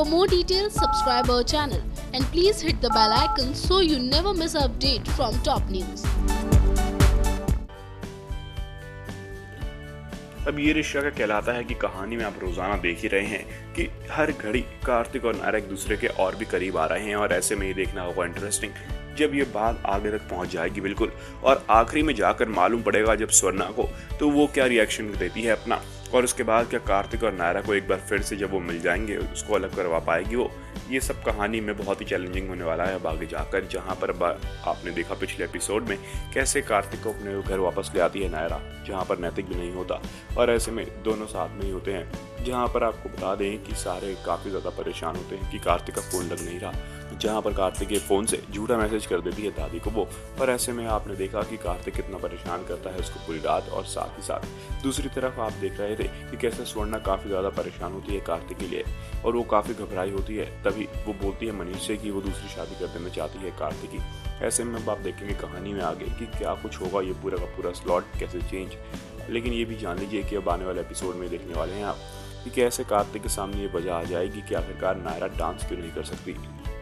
For more details, subscribe our channel and please hit the bell icon so you never miss an update from top news. अब ये रिश्ता का कहलाता है कि कहानी में आप रोज़ाना देख ही रहे हैं कि हर घड़ी कार्तिक और नायरा एक दूसरे के और भी करीब आ रहे हैं और ऐसे में ही देखना होगा इंटरेस्टिंग जब ये बात आगे तक पहुँच जाएगी बिल्कुल और आखिरी में जाकर मालूम पड़ेगा जब स्वर्णा को तो वो क्या रिएक्शन देती है अपना और उसके बाद क्या कार्तिक और नायरा को एक बार फिर से जब वो मिल जाएँगे, उसको अलग करवा पाएगी वो? ये सब कहानी में बहुत ही चैलेंजिंग होने वाला है अब आगे जाकर, जहाँ पर आपने देखा पिछले एपिसोड में कैसे कार्तिक को अपने घर वापस ले आती है नायरा, जहाँ पर नैतिक भी नहीं होता। और ऐसे में दोनों साथ में ही होते हैं, जहाँ पर आपको बता दें कि सारे काफ़ी ज़्यादा परेशान होते हैं कि कार्तिक का फ़ोन लग नहीं रहा। जहाँ पर कार्तिक के फ़ोन से झूठा मैसेज कर देती है दादी को वो। पर ऐसे में आपने देखा कि कार्तिक कितना परेशान करता है उसको पूरी रात और साथ ही साथ। दूसरी तरफ़ आप देख रहे थे कि कैसे स्वर्णा काफ़ी ज़्यादा परेशान होती है कार्तिक के लिए और वो काफ़ी घबराई होती है। तभी वो बोलती है मनीष से कि वो दूसरी शादी कर देना चाहती है कार्तिक। की ऐसे में अब आप देखेंगे कहानी में आगे कि क्या कुछ होगा, ये पूरा का पूरा स्लॉट कैसे चेंज लेकिन ये भी जान लीजिए कि अब आने वाले एपिसोड में देखने वाले हैं आप कि कैसे कार्तिक के सामने ये वजह आ जाएगी कि आखिरकार नायरा डांस क्यों नहीं कर सकती।